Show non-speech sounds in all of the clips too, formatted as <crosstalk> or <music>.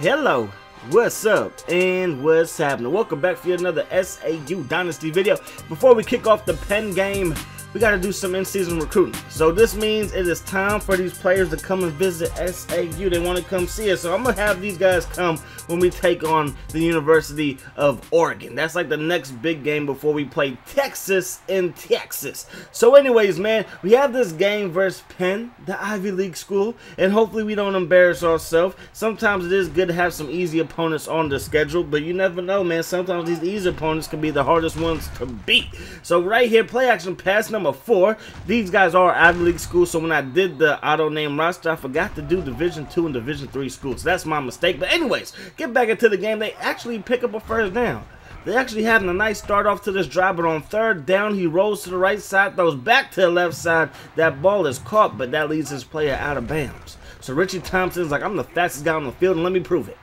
Hello, what's up, and what's happening? Welcome back for another SAU Dynasty video. Before we kick off the Penn game, we got to do some in-season recruiting. So this means it is time for these players to come and visit SAU. They want to come see us. So I'm going to have these guys come when we take on the University of Oregon. That's like the next big game before we play Texas in Texas. So anyways, man, we have this game versus Penn, the Ivy League school, and hopefully we don't embarrass ourselves. Sometimes it is good to have some easy opponents on the schedule, but you never know, man. Sometimes these easy opponents can be the hardest ones to beat. So right here, play action pass number four. These guys are Ivy League schools, so when I did the auto name roster, I forgot to do Division Two and Division Three schools. So that's my mistake. But anyways, get back into the game. They actually pick up a first down. They actually having a nice start off to this drive, but on third down, he rolls to the right side, throws back to the left side. That ball is caught, but that leaves his player out of bounds. So Richie Thompson's like, I'm the fastest guy on the field, and let me prove it.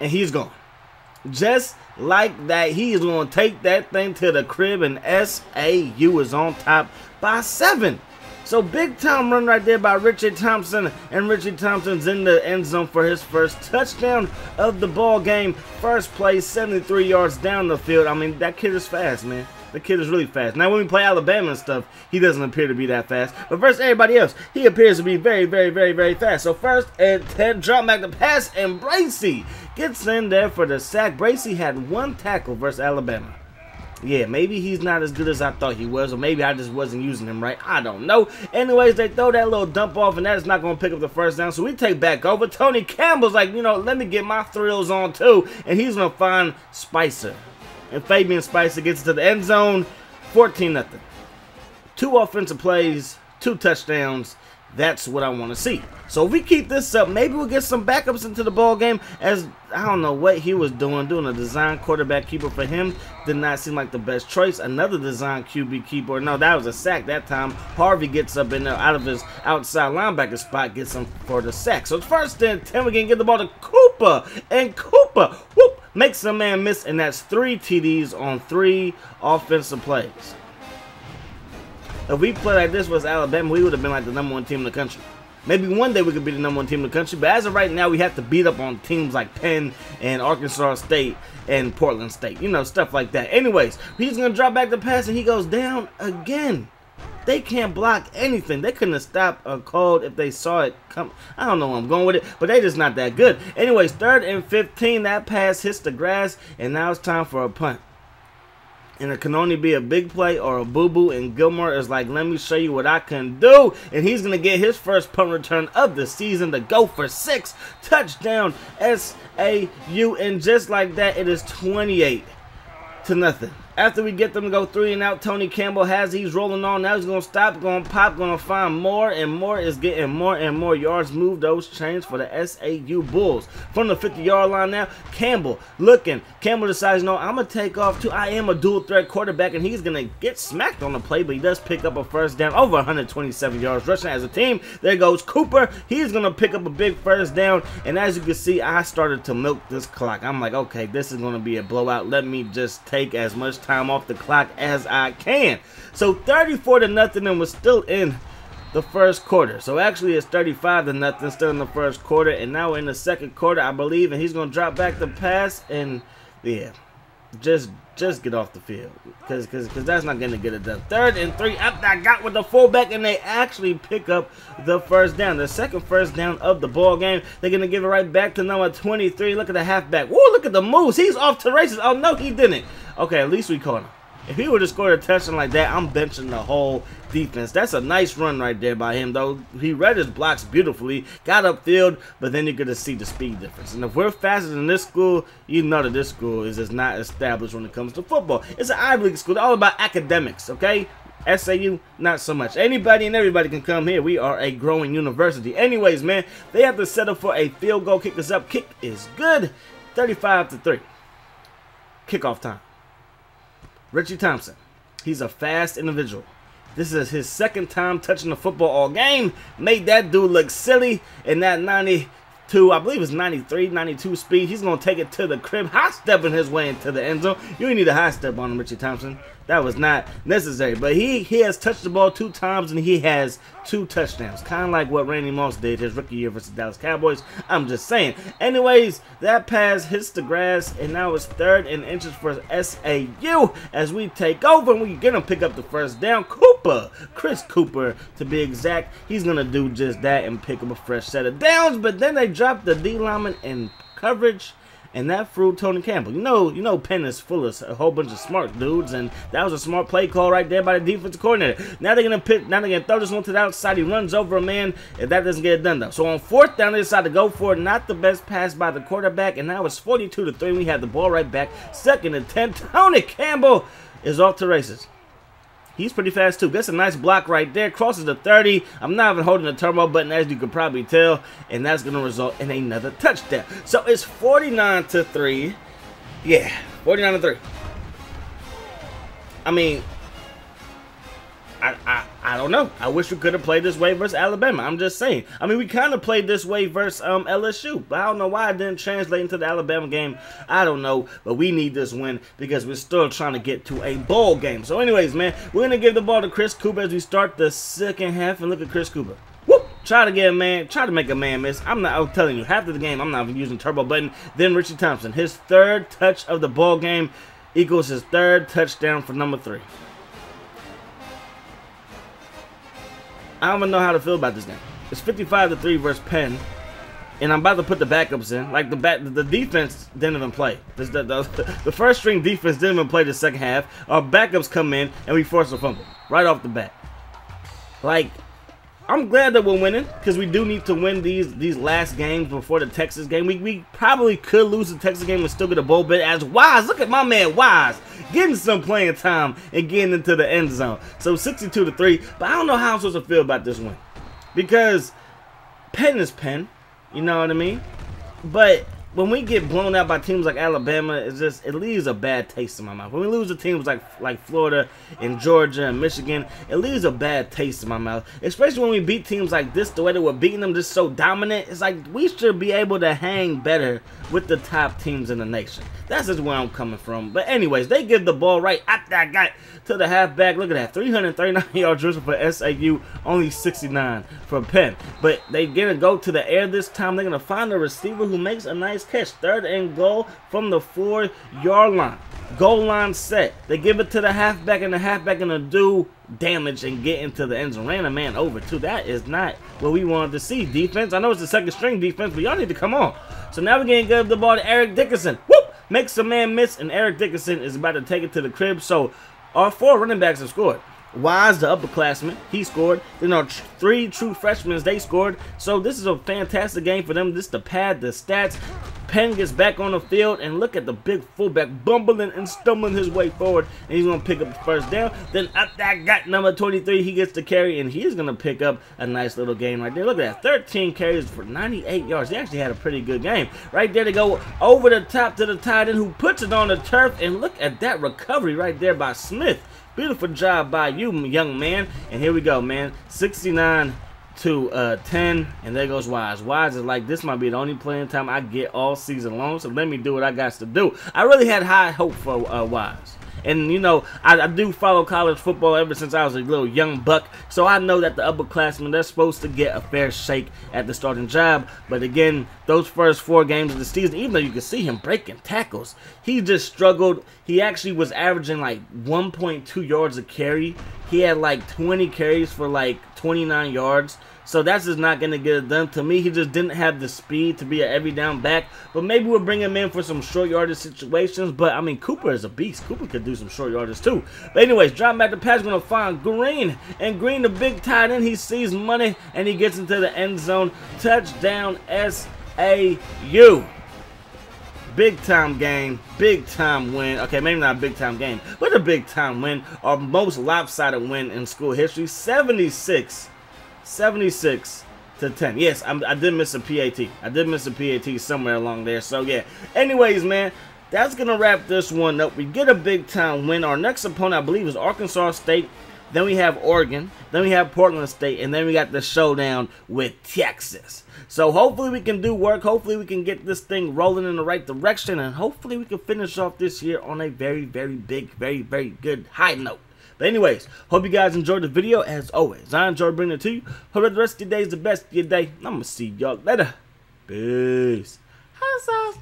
And he's gone. Just like that, he is going to take that thing to the crib, and SAU is on top by seven. So big time run right there by Richie Thompson, and Richie Thompson's in the end zone for his first touchdown of the ball game. First play, 73 yards down the field. I mean, that kid is fast, man. The kid is really fast. Now, when we play Alabama and stuff, he doesn't appear to be that fast. But versus everybody else, he appears to be very, very, very, very fast. So first, and Ted drop back the pass, and Bracy gets in there for the sack. Bracy had one tackle versus Alabama. Yeah, maybe he's not as good as I thought he was, or maybe I just wasn't using him right. I don't know. Anyways, they throw that little dump off, and that is not going to pick up the first down. So we take back over. Tony Campbell's like, you know, let me get my thrills on too. And he's going to find Spicer. And Fabian Spicer gets to the end zone. 14 nothing. Two offensive plays, two touchdowns. That's what I want to see. So if we keep this up, maybe we'll get some backups into the ball game. As I don't know what he was doing, doing a design quarterback keeper for him did not seem like the best choice. Another design QB keeper. No, that was a sack that time. Harvey gets up in there out of his outside linebacker spot, gets him for the sack. So first and ten, we can get the ball to Cooper, and Cooper, whoop, makes the man miss, and that's three TDs on three offensive plays. If we played like this was Alabama, we would have been like the number one team in the country. Maybe one day we could be the number one team in the country, but as of right now, we have to beat up on teams like Penn and Arkansas State and Portland State. You know, stuff like that. Anyways, he's going to drop back the pass, and he goes down again. They can't block anything. They couldn't have stopped a cold if they saw it come. I don't know where I'm going with it, but they just not that good. Anyways, third and 15, that pass hits the grass, and now it's time for a punt and it can only be a big play or a boo-boo and Gilmore is like let me show you what I can do and he's gonna get his first punt return of the season to go for six touchdown SAU and just like that it is 28 to nothing after we get them to go three and out, Tony Campbell has he's rolling on. Now he's going to stop, going to pop, going to find more and more is getting more and more yards. Move those chains for the SAU Bulls. From the 50 yard line now, Campbell looking. Campbell decides, no, I'm going to take off too. I am a dual threat quarterback and he's going to get smacked on the play, but he does pick up a first down over 127 yards rushing as a team. There goes Cooper. He's going to pick up a big first down. And as you can see, I started to milk this clock. I'm like, okay, this is going to be a blowout. Let me just take as much time off the clock as I can. So 34 to nothing and we're still in the first quarter. So actually it's 35 to nothing still in the first quarter. And now we're in the second quarter, I believe. And he's going to drop back the pass. And yeah, just just get off the field. Because cause, cause that's not going to get it done. Third and three up I got with the fullback. And they actually pick up the first down. The second first down of the ball game. They're going to give it right back to number 23. Look at the halfback. Whoa, look at the moves. He's off to races. Oh, no, he didn't. Okay, at least we caught him. If he would have scored a touchdown like that, I'm benching the whole defense. That's a nice run right there by him, though. He read his blocks beautifully, got upfield, but then you could see the speed difference. And if we're faster than this school, you know that this school is just not established when it comes to football. It's an Ivy League school, all about academics, okay? SAU, not so much. Anybody and everybody can come here. We are a growing university. Anyways, man, they have to settle for a field goal. Kick us up. Kick is good. 35 to 3. Kickoff time. Richie Thompson. He's a fast individual. This is his second time touching the football all game. Made that dude look silly in that 92, I believe it's 93, 92 speed. He's going to take it to the crib. High stepping his way into the end zone. You need a high step on him, Richie Thompson. That was not necessary. But he, he has touched the ball two times and he has two touchdowns. Kind of like what Randy Moss did his rookie year versus Dallas Cowboys. I'm just saying. Anyways, that pass hits the grass and now it's third and inches for SAU as we take over and we get him pick up the first down. Cooper, Chris Cooper to be exact, he's going to do just that and pick up a fresh set of downs. But then they drop the D lineman in coverage and that threw Tony Campbell. You know, you know, Penn is full of a whole bunch of smart dudes, and that was a smart play call right there by the defensive coordinator. Now they're gonna pit, now they're gonna throw this one to the outside. He runs over a man, and that doesn't get it done though. So on fourth down, they decide to go for it. Not the best pass by the quarterback, and now it's 42 to three. We have the ball right back. Second and ten. Tony Campbell is off to races. He's pretty fast too. Gets a nice block right there. Crosses the 30. I'm not even holding the turbo button as you can probably tell. And that's going to result in another touchdown. So it's 49 to 3. Yeah, 49 to 3. I mean, I, I, I don't know. I wish we could have played this way versus Alabama. I'm just saying. I mean, we kind of played this way versus um, LSU, but I don't know why it didn't translate into the Alabama game. I don't know, but we need this win because we're still trying to get to a bowl game. So anyways, man, we're going to give the ball to Chris Cooper as we start the second half, and look at Chris Cooper. Whoop! Try to get a man, try to make a man miss. I'm not, I'm telling you, half of the game, I'm not even using turbo button. Then Richie Thompson, his third touch of the ball game equals his third touchdown for number three. I don't even know how to feel about this game. It's 55 to 3 versus Penn. And I'm about to put the backups in. Like the back, the defense didn't even play. This, the, the, <laughs> the first string defense didn't even play the second half. Our backups come in and we force a fumble right off the bat. Like I'm glad that we're winning because we do need to win these these last games before the Texas game. We, we probably could lose the Texas game and still get a bowl bid as Wise. Look at my man Wise getting some playing time and getting into the end zone. So 62 to 3. But I don't know how I'm supposed to feel about this win because Penn is Penn. You know what I mean? But when we get blown out by teams like Alabama, it's just it leaves a bad taste in my mouth. When we lose to teams like like Florida and Georgia and Michigan, it leaves a bad taste in my mouth. Especially when we beat teams like this, the way that we're beating them just so dominant. It's like we should be able to hang better with the top teams in the nation. That's just where I'm coming from. But anyways, they give the ball right at that guy to the halfback. Look at that, 339 <laughs> yard drizzle for SAU, only 69 for Penn. But they to go to the air this time. They're gonna find a receiver who makes a nice catch. Third and goal from the four yard line. Goal line set. They give it to the halfback, and the halfback gonna do damage and get into the end zone. Ran a man over too. That is not what we wanted to see. Defense. I know it's the second string defense, but y'all need to come on. So now we're gonna give the ball to Eric Dickerson. Whoop! Makes a man miss, and Eric Dickerson is about to take it to the crib. So our four running backs have scored. Wise, the upperclassman, he scored. Then our three true freshmen, they scored. So this is a fantastic game for them. This to pad the stats. Penn gets back on the field, and look at the big fullback bumbling and stumbling his way forward, and he's going to pick up the first down. Then up that got number 23, he gets the carry, and he's going to pick up a nice little game right there. Look at that, 13 carries for 98 yards. He actually had a pretty good game. Right there to go over the top to the tight end who puts it on the turf, and look at that recovery right there by Smith. Beautiful job by you, young man. And here we go, man. 69 to uh, 10, and there goes Wise. Wise is like, this might be the only playing time I get all season long, so let me do what I got to do. I really had high hope for uh, Wise. And, you know, I, I, do follow college football ever since I was a little young buck. So I know that the upperclassmen, they're supposed to get a fair shake at the starting job. But again, those first four games of the season, even though you can see him breaking tackles, he just struggled. He actually was averaging like 1.2 yards a carry. He had like 20 carries for like 29 yards. So that's just not going to get it done. To me, he just didn't have the speed to be an every down back. But maybe we'll bring him in for some short yardage situations. But, I mean, Cooper is a beast. Cooper could do some short yardage, too. But anyways, drop back to pass. going to find Green. And Green, the big tight end, he sees money. And he gets into the end zone. Touchdown SAU big time game, big time win. Okay, maybe not a big time game, but a big time win. Our most lopsided win in school history 76 76 to 10. Yes, I'm, i did miss a PAT. I did miss a PAT somewhere along there. So, yeah. Anyways, man, that's going to wrap this one up. We get a big time win. Our next opponent, I believe, is Arkansas State. then we have Oregon, then we have Portland State, and then we got the showdown with Texas. So hopefully we can do work. Hopefully we can get this thing rolling in the right direction, and hopefully we can finish off this year on a very, very big, very, very good high note. But anyways, hope you guys enjoyed the video. As always, I enjoyed bringing it to you. Hope that the rest of your day is the best of your day. I'm going to see y'all later. Peace. How's